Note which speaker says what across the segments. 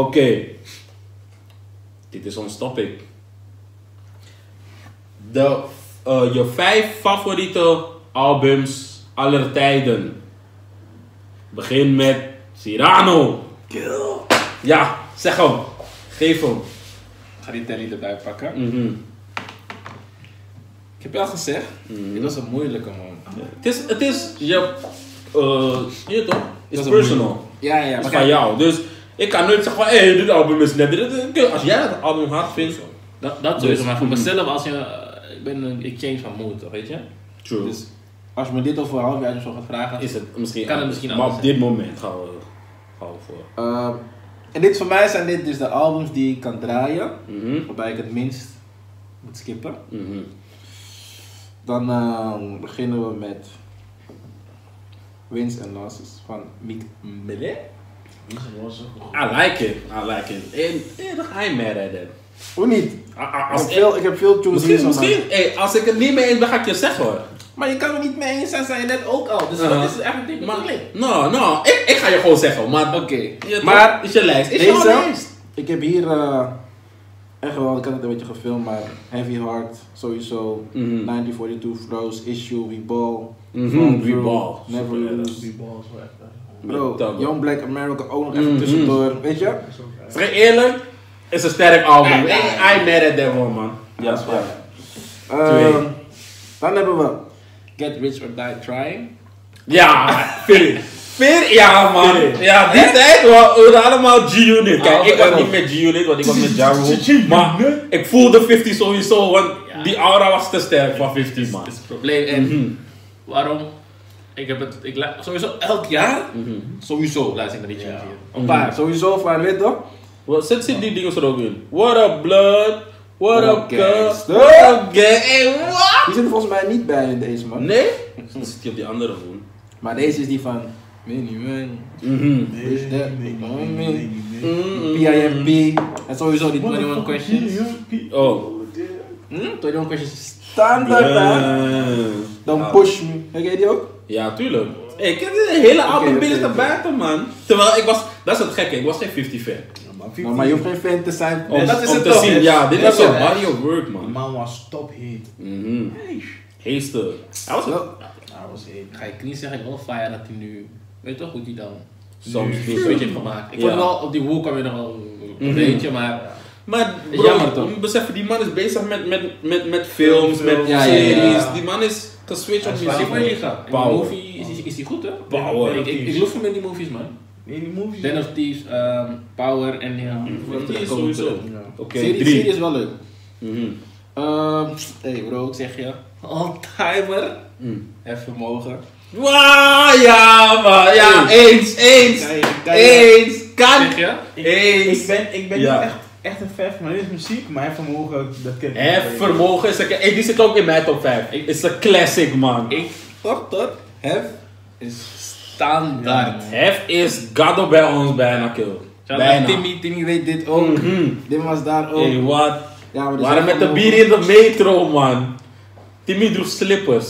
Speaker 1: Oké. Dit is ons topic. De, eh, je vijf favoriete albums aller tijden. Begin met Cyrano. Ja, zeg hem. Geef hem.
Speaker 2: Ik ga die telly erbij pakken.
Speaker 1: Mhm.
Speaker 2: Ik heb je al gezegd, dit was een moeilijke man.
Speaker 1: Het is, het is je, eh, je toch? Het is
Speaker 2: is
Speaker 1: personal.
Speaker 2: Ja, ja,
Speaker 1: Het is van jou. Dus ik kan nooit zeggen van, hé, hey, dit album is net. Als jij het album hard vindt,
Speaker 2: dat, dat
Speaker 1: Dus,
Speaker 2: sowieso, maar voor
Speaker 1: mhm.
Speaker 2: mezelf, als je, eh, ik ben een, ik change van mood, toch, weet je?
Speaker 1: true.
Speaker 2: Dus als je me dit over een half jaar zo gaat vragen,
Speaker 1: is het misschien
Speaker 2: Kan het
Speaker 1: anders.
Speaker 2: misschien
Speaker 1: Maar
Speaker 2: anders
Speaker 1: op dit moment gaan we, gaan we voor.
Speaker 2: Ehm, en dit voor mij zijn dit dus de albums die ik kan draaien,
Speaker 1: Mhm.
Speaker 2: waarbij ik het minst moet skippen.
Speaker 1: Mhm.
Speaker 2: Dan ehm, beginnen we met Wins and Losses van Mick Mille.
Speaker 1: I like it, I like it. En, dan ga je mad at it.
Speaker 2: Hoe niet?
Speaker 1: A- a-
Speaker 2: Ik
Speaker 1: Als
Speaker 2: heb veel, ik heb veel tunes
Speaker 1: misschien,
Speaker 2: hier,
Speaker 1: misschien, hey, als ik het niet mee eens ben, ga ik je zeggen hoor.
Speaker 2: Maar je kan het niet mee eens zijn, zei je net ook al. Dus dat is eigenlijk niet probleem.
Speaker 1: no, no, ik, ik ga je gewoon zeggen, maar
Speaker 2: Oké.
Speaker 1: je,
Speaker 2: Maar
Speaker 1: is je lijst. Is
Speaker 2: deze-
Speaker 1: jouw lijst.
Speaker 2: Ik heb hier eh, echt wel, ik had het een beetje gefilmd, maar Heavy Heart sowieso.
Speaker 1: Mhm.
Speaker 2: 1942 Froze, Issue, We Ball.
Speaker 1: Mhm, We Ball.
Speaker 2: Never Lose.
Speaker 3: Die bal is wel echt eh,
Speaker 2: Bro,
Speaker 1: Met
Speaker 2: Young Black America ook nog even
Speaker 1: Mhm.
Speaker 2: tussendoor, weet je?
Speaker 1: je eerlijk, is een sterk album.
Speaker 2: Ja, ja.
Speaker 1: I mad at that one man. Ja,
Speaker 2: Dat is waar. Ehm, dan hebben we Get Rich or Die Trying.
Speaker 1: Ja, Philly. Philly, ja man. Ja, die tijd we allemaal G-Unit. Kijk,
Speaker 2: Ah,
Speaker 1: ik was niet met G-Unit, want ik was met Ja Rule. Maar ik voelde 50 sowieso, want die aura was te sterk van 50 man.
Speaker 2: Dat is het probleem. En
Speaker 1: Mhm.
Speaker 2: waarom? Ik heb het, ik sowieso elk jaar,
Speaker 1: Mhm.
Speaker 2: sowieso luister ik naar die tunes
Speaker 3: Ja.
Speaker 2: hier. Een paar, sowieso van, weet toch?
Speaker 1: Wat zit zit die dingen er ook in? What up blood? What
Speaker 2: What
Speaker 1: up girl? What up gang? Hey, what?
Speaker 2: Die zit er volgens mij niet bij in deze man.
Speaker 1: Nee? Dan zit je op die andere gewoon.
Speaker 2: Maar deze is die van Mini Man,
Speaker 1: Mhm.
Speaker 2: Is dat- man.
Speaker 1: Mhm.
Speaker 2: PIMP. En sowieso die 21
Speaker 3: Motherfucking
Speaker 2: questions.
Speaker 1: Oh.
Speaker 2: Hm? 21 questions standaard daar.
Speaker 1: Eh.
Speaker 2: Dan push me. Herken je die ook?
Speaker 1: Ja, tuurlijk. Hey, ik heb de hele album binnen te buiten, man. Terwijl ik was, dat is het gekke, ik was geen 50 fan.
Speaker 3: Ja, maar 50
Speaker 2: maar je hoeft geen fan te zijn.
Speaker 1: Om,
Speaker 2: dat is
Speaker 1: om
Speaker 2: het
Speaker 1: te
Speaker 2: toch.
Speaker 1: zien, ja, dit is een
Speaker 2: het.
Speaker 1: body of work,
Speaker 3: Die
Speaker 1: man.
Speaker 3: man was top hit.
Speaker 1: Mhm. Heester. Hij was
Speaker 2: Wel,
Speaker 3: Hij was hit.
Speaker 2: Ga ik niet zeggen, ik wel fire dat hij nu. Weet je toch hoe hij dan
Speaker 1: soms
Speaker 2: een
Speaker 1: hij
Speaker 2: heeft gemaakt. Ik
Speaker 1: Ja.
Speaker 2: vond wel op die woe kwam je nog wel een
Speaker 1: Mhm.
Speaker 2: beetje, maar.
Speaker 1: Maar bro,
Speaker 2: jammer toch?
Speaker 1: beseffen, die man is bezig met, met, met, met films, met
Speaker 2: ja.
Speaker 1: series. Die man is geswitcht op
Speaker 3: Hij is
Speaker 1: muziek.
Speaker 2: Zie van je gaat. In die
Speaker 1: Power.
Speaker 2: movie is, is, is die goed hè?
Speaker 1: Power.
Speaker 2: Ik, ik, ik geloof hem in die movies man.
Speaker 3: Nee, die movies.
Speaker 2: Den of Thieves, ehm, Power en ja.
Speaker 1: Die is
Speaker 2: er
Speaker 1: sowieso.
Speaker 3: Ja.
Speaker 1: Oké,
Speaker 2: Serie,
Speaker 1: drie.
Speaker 2: serie is wel leuk.
Speaker 1: Mhm.
Speaker 2: Ehm hey bro, ik zeg je. All-timer.
Speaker 1: Mm.
Speaker 2: Even mogen.
Speaker 1: Wauw, ja man, ja, eens, eens, eens, kan,
Speaker 2: Zeg je?
Speaker 3: Ik,
Speaker 1: eens.
Speaker 3: ik ben, ik ben
Speaker 1: Ja.
Speaker 3: niet echt, echt een fan van deze muziek, maar hij vermogen, dat ken ik.
Speaker 1: Hef,
Speaker 3: niet.
Speaker 1: vermogen is een, hey, die zit ook in mijn top 5. Is een classic man.
Speaker 2: Ik, toch, toch? Hef is standaard.
Speaker 3: Ja,
Speaker 1: Hef is Gado bij ons bijna kill. Bijna.
Speaker 2: Timmy, Timmy weet dit ook.
Speaker 1: Mhm.
Speaker 2: Dit was daar ook.
Speaker 1: Hey, wat?
Speaker 2: Ja, maar
Speaker 1: We waren
Speaker 2: zijn
Speaker 1: met de bier in de metro, man. Timmy droeg slippers.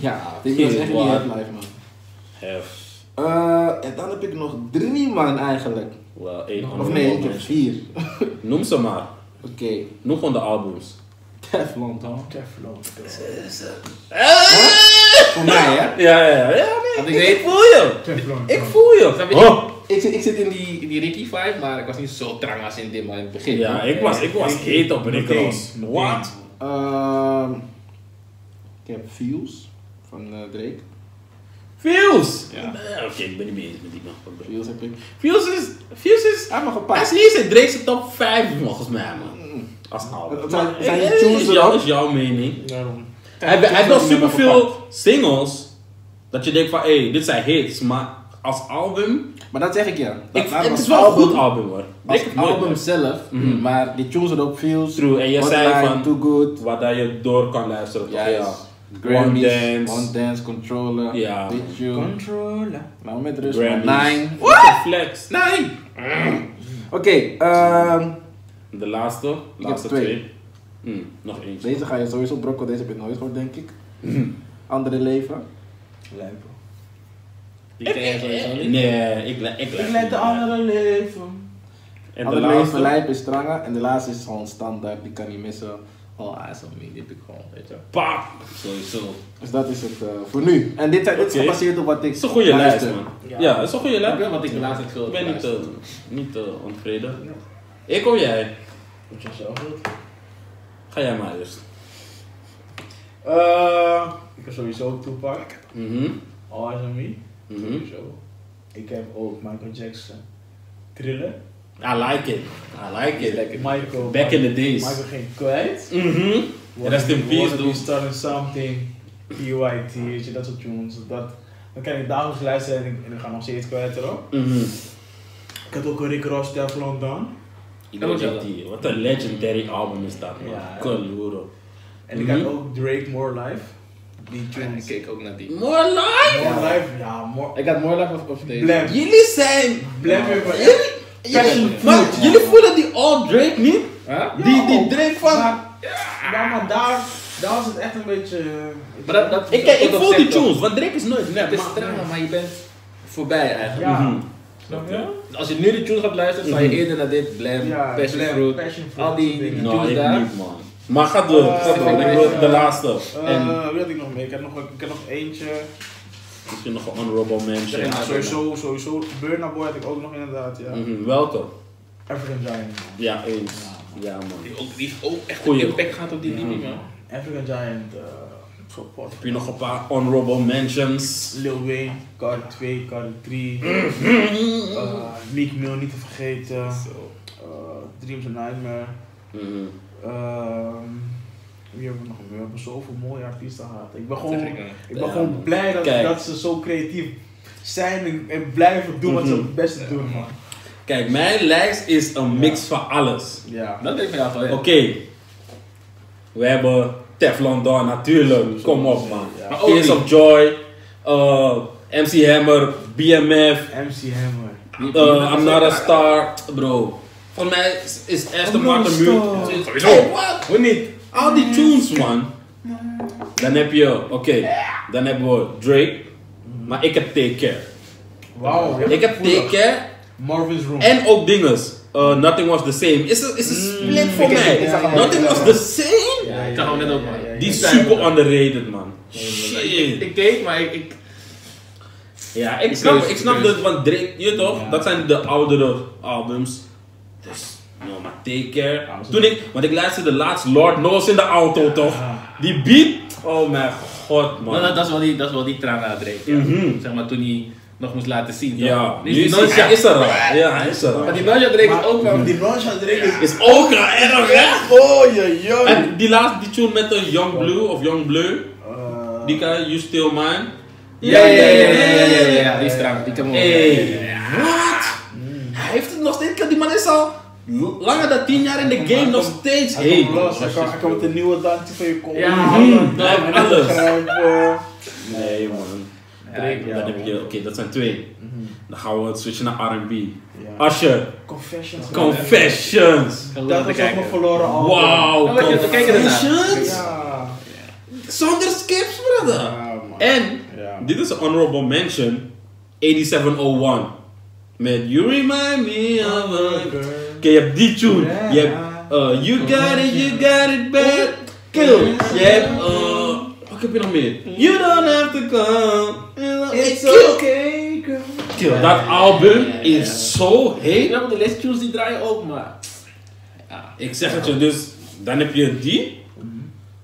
Speaker 2: Ja, dit was echt niet het live man.
Speaker 1: Hef.
Speaker 2: Eh, en dan heb ik nog drie man eigenlijk.
Speaker 1: Well, één
Speaker 2: Of nee, ik heb vier.
Speaker 1: Noem ze maar.
Speaker 2: Oké.
Speaker 1: Noem gewoon de albums.
Speaker 2: Teflon toch?
Speaker 3: Teflon.
Speaker 2: Voor mij hè?
Speaker 1: Ja, ja, ja. ja nee,
Speaker 2: ik
Speaker 1: ik,
Speaker 2: weet-
Speaker 1: ik voel je.
Speaker 3: Teflon.
Speaker 1: Ik voel je. Oh.
Speaker 2: Ik, zit, ik zit in die, in die Ricky vibe, maar ik was niet zo trang als in dit man in het begin.
Speaker 1: Ja, ik was, ik was heet op Rick Ross. What?
Speaker 2: Ehm, ik heb Fuse van eh, Drake.
Speaker 1: Fuse.
Speaker 2: Ja.
Speaker 1: Oké, ik ben niet mee eens met die man.
Speaker 2: Fuse heb ik.
Speaker 1: Fuse is, Fuse is,
Speaker 2: Hij mag een
Speaker 1: hij
Speaker 2: paar.
Speaker 1: is niet eens in Drake's top 5 volgens mij, man.
Speaker 2: Mm.
Speaker 1: Als album.
Speaker 2: Het zijn- tunes
Speaker 1: is jouw-
Speaker 2: erop.
Speaker 1: is jouw mening.
Speaker 3: Daarom.
Speaker 1: Hij, hij heeft wel superveel singles. Dat je denkt van, hé, dit zijn hits. Maar als album...
Speaker 2: Maar dat zeg ik ja. Dat,
Speaker 1: Ik,
Speaker 2: dat
Speaker 1: het
Speaker 2: was
Speaker 1: is wel een goed album hoor.
Speaker 2: Als
Speaker 1: Ik
Speaker 2: album zelf,
Speaker 1: Mhm.
Speaker 2: maar die tunes erop Fuse.
Speaker 1: True, en je zei van-
Speaker 2: Too Good.
Speaker 1: Waar dat je door kan luisteren. toch?
Speaker 2: Ja,
Speaker 1: One Dance.
Speaker 2: One Dance, Controller,
Speaker 1: Ja.
Speaker 3: Controller.
Speaker 2: Nou, met rust,
Speaker 1: Grammys.
Speaker 2: Nine.
Speaker 1: What? Flex.
Speaker 2: Nine! Oké, ehm,
Speaker 1: De laatste. Laatste
Speaker 2: twee.
Speaker 1: twee. Hm, nog eentje.
Speaker 2: deze ga je sowieso brokken, deze heb je nooit gehoord, denk ik. Andere leven.
Speaker 3: Lijpen.
Speaker 2: Die ken je sowieso niet.
Speaker 1: Nee, ik, le- ik,
Speaker 3: Ik leid de andere leven.
Speaker 1: En de
Speaker 2: leven lijp is Stranga. En de laatste is gewoon standaard, die kan niet missen.
Speaker 4: Oh, Eyes on Me, heb ik gewoon, weet je.
Speaker 1: Pap! Sowieso.
Speaker 2: Dus dat is het eh, voor nu. En dit, zijn- dit is gebaseerd op wat ik
Speaker 1: Het is een goede lijst,
Speaker 2: luister.
Speaker 1: man.
Speaker 4: Ja.
Speaker 1: Ja, het is een goede
Speaker 4: Ik
Speaker 1: lijst.
Speaker 4: weet wat ik laatst heb
Speaker 1: Ik ben niet,
Speaker 4: geluisterd.
Speaker 1: eh, niet eh, ontevreden. Ik of jij?
Speaker 3: Wat je zelf wilt.
Speaker 1: Ga jij maar eerst.
Speaker 3: Eh, ik heb sowieso Tupac.
Speaker 1: Mhm.
Speaker 3: All Eyes on Me.
Speaker 1: Mhm.
Speaker 3: Sowieso. Ik heb ook Michael Jackson. Thriller.
Speaker 1: I like it. I like it.
Speaker 3: Michael.
Speaker 1: Back in the days.
Speaker 3: Michael ging kwijt.
Speaker 1: Mhm. Rest in peace,
Speaker 3: Wanna
Speaker 1: dude.
Speaker 3: Be Starting Something. PYT, weet je, dat soort tunes. Dat, dan kan ik dagelijks luisteren en ik, en ik ga nog steeds kwijt erop.
Speaker 1: Mhm.
Speaker 3: Ik had ook een Rick Ross, Teflon Don.
Speaker 1: Ik weet dat die, wat een legendary album is dat, man.
Speaker 3: Ja.
Speaker 1: Kaluro.
Speaker 3: En ik had ook Drake More Life. Die
Speaker 4: Ja, ik keek ook naar die.
Speaker 1: More life!
Speaker 3: More Life, ja, more.
Speaker 4: Ik had live op, op stage.
Speaker 3: Blam.
Speaker 1: Jullie zijn...
Speaker 3: Blam even.
Speaker 1: Jullie, Jullie, maar jullie voelen die all Drake niet?
Speaker 4: Huh?
Speaker 1: Die, die Drake van...
Speaker 3: Maar, ja, maar daar, daar was het echt een beetje. eh,
Speaker 4: Maar dat, dat,
Speaker 1: Ik, ik voel die tunes, want Drake is nooit net.
Speaker 4: Het is
Speaker 1: maar-
Speaker 4: trauma, maar je bent voorbij eigenlijk.
Speaker 3: Ja.
Speaker 1: Mhm.
Speaker 3: Snap je?
Speaker 4: Als je nu de tunes gaat luisteren, zou je
Speaker 1: Mhm.
Speaker 4: eerder naar dit, Blam,
Speaker 3: Ja,
Speaker 4: Passion
Speaker 3: Blam,
Speaker 4: Fruit,
Speaker 3: Passion Fruit,
Speaker 4: al die, die
Speaker 3: dingen.
Speaker 1: Nou,
Speaker 4: tunes daar.
Speaker 1: niet, man. Maar ga door,
Speaker 3: Eh,
Speaker 1: ga door.
Speaker 4: ik weet
Speaker 1: wil de laatste.
Speaker 3: Eh,
Speaker 1: En
Speaker 3: wie had ik nog meer? Ik heb nog, ik heb nog eentje.
Speaker 1: Misschien nog een honorable mention.
Speaker 3: Ja,
Speaker 4: Ja,
Speaker 3: sowieso, sowieso. Burna Boy had ik ook nog inderdaad, ja.
Speaker 1: Mhm, Welke?
Speaker 3: African Giant.
Speaker 1: Ja, eens. Ja, man.
Speaker 4: Die, ook, die heeft ook echt
Speaker 1: Goeie.
Speaker 4: een impact gehad op die linie, man.
Speaker 3: African Giant, eh support.
Speaker 1: Heb je nog een paar honorable mentions?
Speaker 3: Lil Wayne, Cardi 2, Cardi 3.
Speaker 1: Mhm.
Speaker 3: eh Meek Mill niet te vergeten.
Speaker 4: Zo.
Speaker 3: eh Dreams and Nightmare.
Speaker 1: Mhm.
Speaker 3: Ehm wie hebben we nog? We hebben zoveel mooie artiesten gehad. Ik ben gewoon,
Speaker 4: ik, eh.
Speaker 3: ik ben
Speaker 1: Ja,
Speaker 3: gewoon blij dat,
Speaker 1: Kijk.
Speaker 3: dat ze zo creatief zijn en, en blijven doen wat ze
Speaker 1: Mhm.
Speaker 3: het beste doen, man.
Speaker 1: Kijk, mijn lijst is een mix van alles.
Speaker 3: Ja.
Speaker 4: Dat denk ik ja.
Speaker 1: Oké. We hebben Teflon Don natuurlijk. Kom op man.
Speaker 3: Ja.
Speaker 1: Of Joy. uh, MC Hammer. BMF.
Speaker 3: MC Hammer.
Speaker 1: Uh, I'm not a star. Bro. Volgens mij is, Aston Martin muur. Sowieso. Wat?
Speaker 3: Hoe niet?
Speaker 1: Al die tunes man. Dan heb je, oké. Dan hebben we Drake. Maar ik heb Take Care.
Speaker 3: Wauw.
Speaker 1: Ik heb Take Care.
Speaker 3: Marvin's Room.
Speaker 1: En ook dinges. Uh, Nothing was the same. Is een, is een split voor mij. Nothing was the same.
Speaker 3: Ja,
Speaker 4: Ik zag hem net ook, man.
Speaker 1: Die is super underrated, man.
Speaker 4: Ik,
Speaker 1: Shit.
Speaker 4: ik keek, maar ik,
Speaker 1: Ja, ik
Speaker 4: Ik
Speaker 1: snap, ik snap dat, want Drake, je toch, dat zijn de oudere albums. Dus, maar Take Care.
Speaker 3: Ja,
Speaker 1: Toen ik, want ik luisterde laatst Lord Knows in de auto, toch? Die beat, oh mijn god, man.
Speaker 4: maar dat, dat is wel die, dat is wel die traan Drake. Ja.
Speaker 1: Mhm.
Speaker 4: Zeg maar toen hij nog moest laten zien. toch?
Speaker 1: Ja,
Speaker 4: Nu is die
Speaker 1: hij,
Speaker 4: Noja.
Speaker 1: hij is er al. Ja, hij is er al.
Speaker 4: Maar die Noja Drake is ook wel...
Speaker 3: Die Ronja Drake is...
Speaker 1: Is ook al erg, hè?
Speaker 3: Oh, je joh.
Speaker 1: En die laatste, die tune met de Young Blue, of Young Bleu,
Speaker 3: Eh,
Speaker 1: die kan You Still Mine.
Speaker 4: Ja, ja, ja, ja, ja, ja, ja, ja, die is traan. Die kan wel.
Speaker 1: Hey, wat? Hij heeft het nog steeds, die man is al langer dan 10 jaar in de game, nog steeds. Hey,
Speaker 3: komt los, hij kan met een nieuwe dansje van je komen.
Speaker 4: Ja,
Speaker 1: alles.
Speaker 3: Grijpen.
Speaker 1: Nee, man. Dan heb je, oké, dat zijn twee.
Speaker 3: Mhm.
Speaker 1: Dan gaan we switchen naar R&B. Usher,
Speaker 3: Confessions.
Speaker 1: Confessions.
Speaker 3: Dat
Speaker 4: te
Speaker 3: ook mijn verloren album.
Speaker 1: Wow. Confessions.
Speaker 3: Ja.
Speaker 1: Zonder skips, brother. En, dit is een honorable mention, 8701. Met You Remind Me of a... Oké, je hebt die tune. Je hebt uh, You Got It, You Got It Bad. Kill. Je hebt, uh, wat heb je nog meer? You Don't Have To Come.
Speaker 3: It's
Speaker 1: Kill.
Speaker 3: okay, girl.
Speaker 1: Kill. Dat album is zo heet.
Speaker 4: Ja, de les tunes die draaien ook, maar... Ja.
Speaker 1: Ik zeg het je, dus dan heb je die.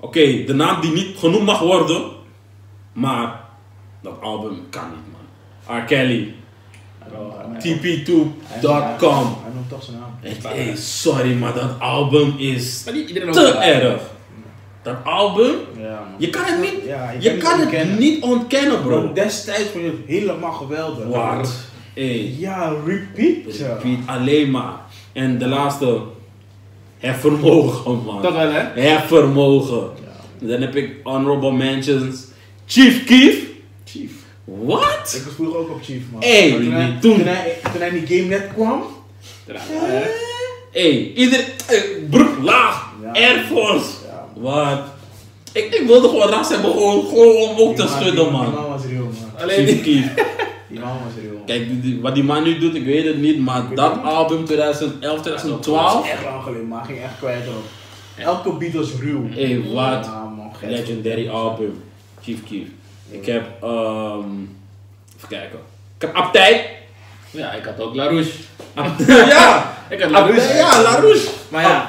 Speaker 1: Oké, de naam die niet genoemd mag worden. Maar dat album kan niet, man. R. Kelly, TP2.com.
Speaker 3: Toch zijn naam.
Speaker 1: Hey, sorry, maar dat album is
Speaker 4: Maar niet iedereen
Speaker 1: te erg. Dat album,
Speaker 3: Ja, man.
Speaker 1: je kan het niet,
Speaker 3: Ja,
Speaker 1: je kan het
Speaker 3: ontkennen.
Speaker 1: niet ontkennen,
Speaker 3: Bro, destijds vond je het helemaal geweldig.
Speaker 1: Wat? Hey,
Speaker 3: Ja, repeat.
Speaker 1: Repeat alleen maar. En de laatste, het vermogen, man.
Speaker 4: Dat wel, hè?
Speaker 1: Het vermogen. Dan heb ik honorable mentions. Chief Keef.
Speaker 3: Chief.
Speaker 1: What?
Speaker 3: Ik was vroeger ook op Chief, man.
Speaker 1: Hey,
Speaker 3: toen, hij,
Speaker 1: toen-
Speaker 3: toen, hij, toen hij in die game net kwam.
Speaker 4: Draaien, hè?
Speaker 1: Hey, ieder eh, broek laag. Air Force.
Speaker 3: Ja.
Speaker 1: Wat? Ik, ik wilde gewoon ras hebben, gewoon, gewoon om ook te
Speaker 3: Die man-
Speaker 1: schudden,
Speaker 3: Die
Speaker 1: man.
Speaker 3: was real, man.
Speaker 4: Alleen
Speaker 1: Chief
Speaker 4: die...
Speaker 1: Keef.
Speaker 3: Die man was real,
Speaker 1: Kijk, die- wat die man nu doet, ik weet het niet, maar
Speaker 3: weet
Speaker 1: dat album 2011,
Speaker 3: Dat
Speaker 1: 2012,
Speaker 3: is echt lang geleden, maar ging echt kwijt erop. Elke beat was ruw.
Speaker 1: Hey, wat?
Speaker 3: Ja, man,
Speaker 1: legendary album. Chief Keef. Ik heb, ehm even kijken. Ik heb Aptij.
Speaker 2: Ja, ik had ook La Rouge.
Speaker 1: ja,
Speaker 2: Ik had La
Speaker 1: Aptij,
Speaker 2: Rouge.
Speaker 1: ja, La Rouge.
Speaker 2: Maar ja.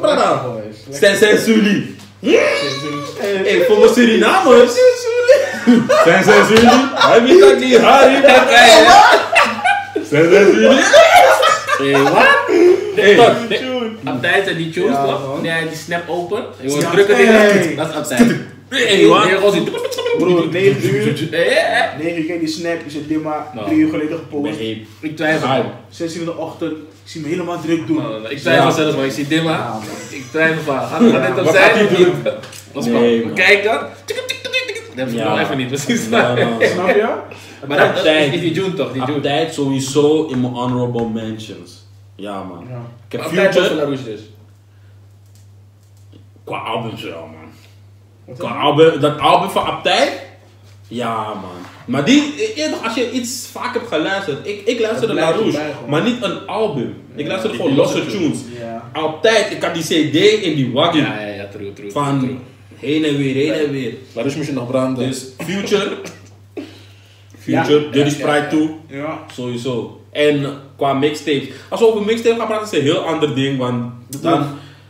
Speaker 3: Boys. Lekker.
Speaker 1: Sensei Suli.
Speaker 3: Hey,
Speaker 1: Hey, voor mijn Surinamers. Sensei Suli. Hij weet dat niet, Harry. Hey, wat? Sensei Suli.
Speaker 2: Hey, wat? Nee. Abdij zijn die tunes, toch? Nee, die snap open. Je hoort
Speaker 3: Snap,
Speaker 2: drukke
Speaker 3: hey.
Speaker 2: dingen. Dat is Abdij.
Speaker 1: Hey, wat?
Speaker 2: Nee, gewoon die-
Speaker 3: Broer, 9 uur.
Speaker 2: Eh, eh, eh.
Speaker 3: 9 uur, kijk die snap, is het dimma,
Speaker 2: Nou.
Speaker 3: 3 uur geleden gepost.
Speaker 2: Ik twijfel.
Speaker 1: Hype.
Speaker 3: 6 uur in de ochtend, ik zie me helemaal druk doen.
Speaker 2: Man, Ik twijfel zelfs, maar ik zie
Speaker 3: man.
Speaker 2: Ik twijfel van, gaat gaat dit op
Speaker 1: Wat
Speaker 2: zijn
Speaker 1: gaat doen?
Speaker 2: niet? Dat heb ik
Speaker 1: Ja.
Speaker 2: nog even niet, precies.
Speaker 1: Nou, nou,
Speaker 3: Snap je?
Speaker 2: Maar dat, is, die June toch? Die June.
Speaker 1: Sowieso in mijn honorable mentions. Ja, man.
Speaker 3: Ja.
Speaker 1: Ik heb Future.
Speaker 2: Dus.
Speaker 1: Qua albums wel, man. Album, dat album van Aptij? Ja, man. Maar die, eerder als je iets vaak hebt geluisterd. Ik, ik luisterde naar Rouge, maar niet een album. Ik
Speaker 3: Ja,
Speaker 1: luisterde gewoon
Speaker 2: losse
Speaker 1: tunes.
Speaker 3: Ja.
Speaker 1: Altijd, ik had die CD in die waggie.
Speaker 2: Ja, ja, ja, true, true. true.
Speaker 1: Van heen en weer, heen en weer.
Speaker 5: La Rouge moest je nog branden.
Speaker 1: Dus Future. Future,
Speaker 3: Ja,
Speaker 1: Dirty
Speaker 3: ja,
Speaker 1: Sprite
Speaker 3: ja, ja.
Speaker 1: 2.
Speaker 3: Ja.
Speaker 1: Sowieso. En eh, qua mixtapes. Als we over mixtape gaan praten, is het een heel ander ding. Want dan,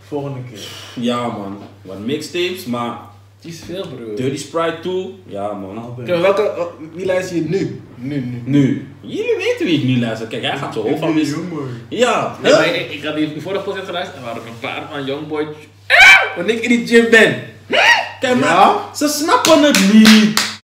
Speaker 3: Volgende keer.
Speaker 1: ja man. Want mixtapes, maar
Speaker 2: Die is veel, broer.
Speaker 1: Dirty Sprite 2, ja man.
Speaker 2: Maar welke, wie luister je nu? Nu, nu.
Speaker 1: Nu, jullie weten wie ik nu luister. Kijk, hij gaat zo hoog van mis. Ja,
Speaker 2: Nee, maar ik, ik had die vorige podcast geluisterd en er waren een paar van Youngboy. Ah! Wanneer ik in die gym ben.
Speaker 1: Kijk maar,
Speaker 3: Ja?
Speaker 1: ze snappen het niet.